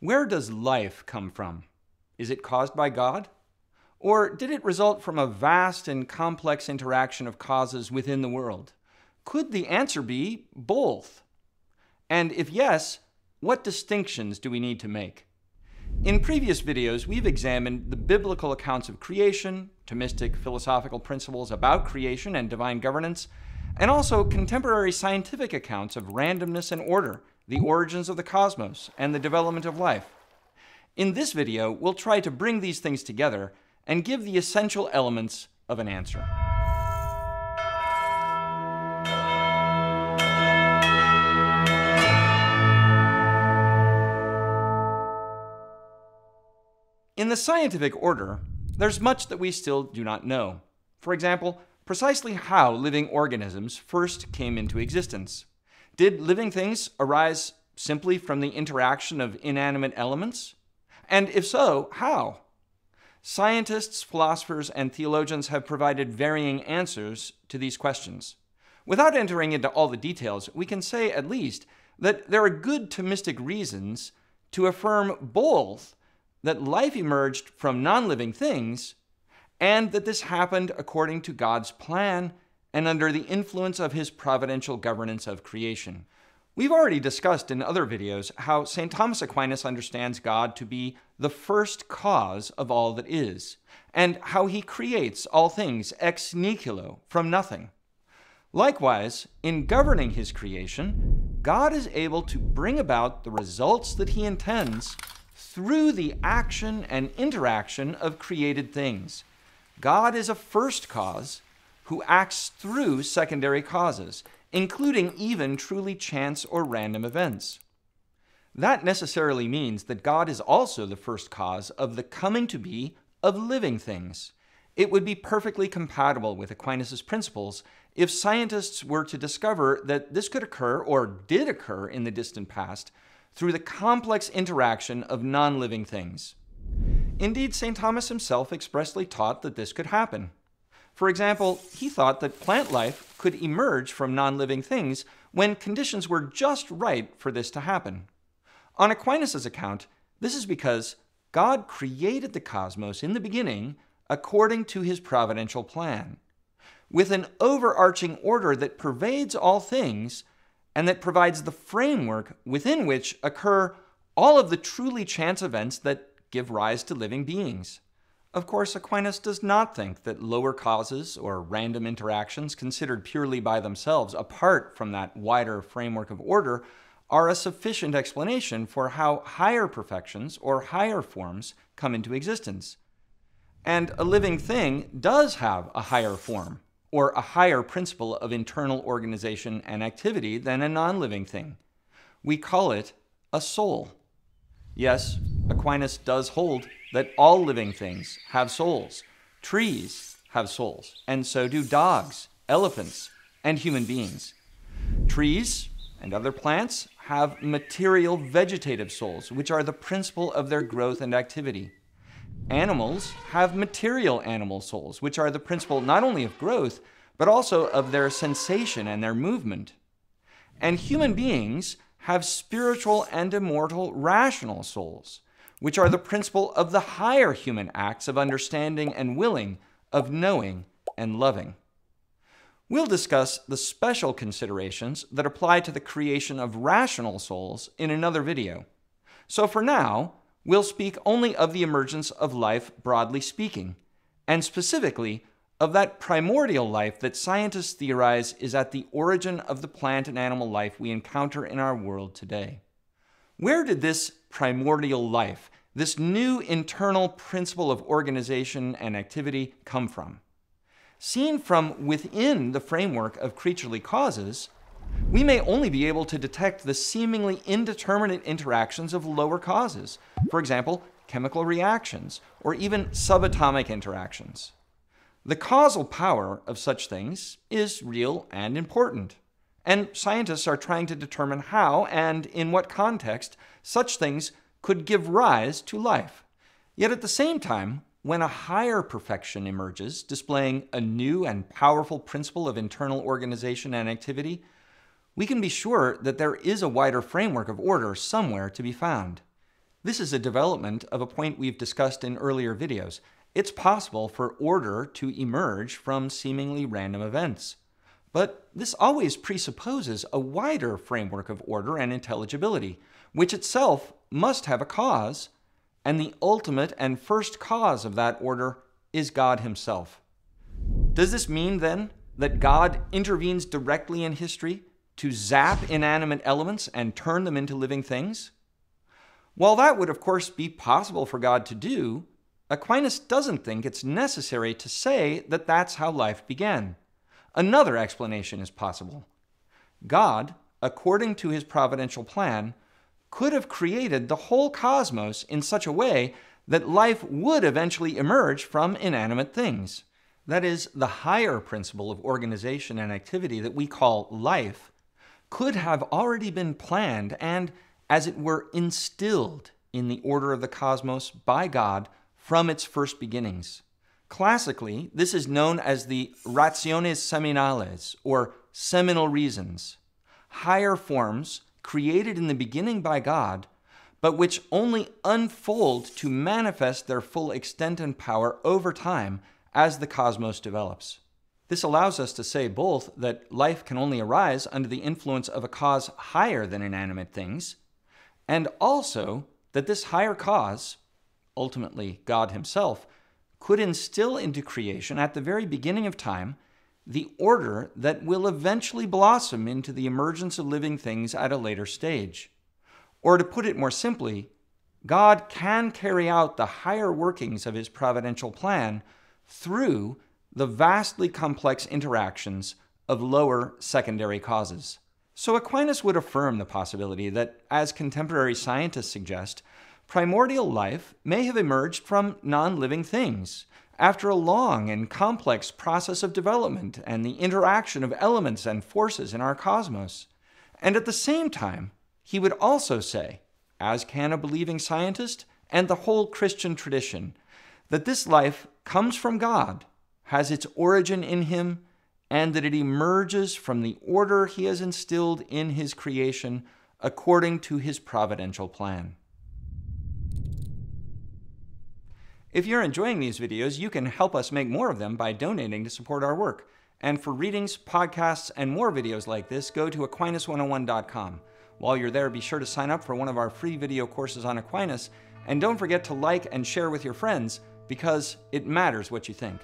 Where does life come from? Is it caused by God? Or did it result from a vast and complex interaction of causes within the world? Could the answer be both? And if yes, what distinctions do we need to make? In previous videos, we've examined the biblical accounts of creation, Thomistic philosophical principles about creation and divine governance, and also contemporary scientific accounts of randomness and order, the origins of the cosmos, and the development of life. In this video, we'll try to bring these things together and give the essential elements of an answer. In the scientific order, there's much that we still do not know. For example, precisely how living organisms first came into existence. Did living things arise simply from the interaction of inanimate elements? And if so, how? Scientists, philosophers, and theologians have provided varying answers to these questions. Without entering into all the details, we can say at least that there are good Thomistic reasons to affirm both that life emerged from non living things and that this happened according to God's plan and under the influence of his providential governance of creation. We've already discussed in other videos how St. Thomas Aquinas understands God to be the first cause of all that is, and how he creates all things ex nihilo, from nothing. Likewise, in governing his creation, God is able to bring about the results that he intends through the action and interaction of created things. God is a first cause who acts through secondary causes, including even truly chance or random events. That necessarily means that God is also the first cause of the coming to be of living things. It would be perfectly compatible with Aquinas' principles if scientists were to discover that this could occur or did occur in the distant past through the complex interaction of non living things. Indeed, St. Thomas himself expressly taught that this could happen. For example, he thought that plant life could emerge from non living things when conditions were just right for this to happen. On Aquinas' account, this is because God created the cosmos in the beginning according to his providential plan, with an overarching order that pervades all things and that provides the framework within which occur all of the truly chance events that give rise to living beings. Of course, Aquinas does not think that lower causes or random interactions considered purely by themselves, apart from that wider framework of order, are a sufficient explanation for how higher perfections or higher forms come into existence. And a living thing does have a higher form or a higher principle of internal organization and activity than a non living thing. We call it a soul. Yes, Aquinas does hold that all living things have souls. Trees have souls, and so do dogs, elephants, and human beings. Trees and other plants have material vegetative souls, which are the principle of their growth and activity. Animals have material animal souls, which are the principle not only of growth, but also of their sensation and their movement. And human beings have spiritual and immortal rational souls, which are the principle of the higher human acts of understanding and willing, of knowing and loving. We'll discuss the special considerations that apply to the creation of rational souls in another video. So for now, we'll speak only of the emergence of life broadly speaking, and specifically of that primordial life that scientists theorize is at the origin of the plant and animal life we encounter in our world today. Where did this primordial life, this new internal principle of organization and activity, come from? Seen from within the framework of creaturely causes, we may only be able to detect the seemingly indeterminate interactions of lower causes, for example, chemical reactions or even subatomic interactions. The causal power of such things is real and important, and scientists are trying to determine how and in what context such things could give rise to life. Yet at the same time, when a higher perfection emerges, displaying a new and powerful principle of internal organization and activity, we can be sure that there is a wider framework of order somewhere to be found. This is a development of a point we've discussed in earlier videos. It's possible for order to emerge from seemingly random events. But this always presupposes a wider framework of order and intelligibility, which itself must have a cause, and the ultimate and first cause of that order is God Himself. Does this mean then that God intervenes directly in history to zap inanimate elements and turn them into living things? While that would, of course, be possible for God to do, Aquinas doesn't think it's necessary to say that that's how life began. Another explanation is possible. God, according to his providential plan, could have created the whole cosmos in such a way that life would eventually emerge from inanimate things. That is, the higher principle of organization and activity that we call life could have already been planned and, as it were, instilled in the order of the cosmos by God from its first beginnings. Classically, this is known as the rationes seminales, or seminal reasons, higher forms created in the beginning by God, but which only unfold to manifest their full extent and power over time as the cosmos develops. This allows us to say both that life can only arise under the influence of a cause higher than inanimate things, and also that this higher cause, ultimately God Himself, could instill into creation at the very beginning of time the order that will eventually blossom into the emergence of living things at a later stage. Or to put it more simply, God can carry out the higher workings of His providential plan through the vastly complex interactions of lower secondary causes. So Aquinas would affirm the possibility that, as contemporary scientists suggest, primordial life may have emerged from non living things after a long and complex process of development and the interaction of elements and forces in our cosmos. And at the same time, he would also say, as can a believing scientist and the whole Christian tradition, that this life comes from God, has its origin in Him, and that it emerges from the order He has instilled in His creation according to His providential plan. If you're enjoying these videos, you can help us make more of them by donating to support our work. And for readings, podcasts, and more videos like this, go to aquinas101.com. While you're there, be sure to sign up for one of our free video courses on Aquinas, and don't forget to like and share with your friends because it matters what you think.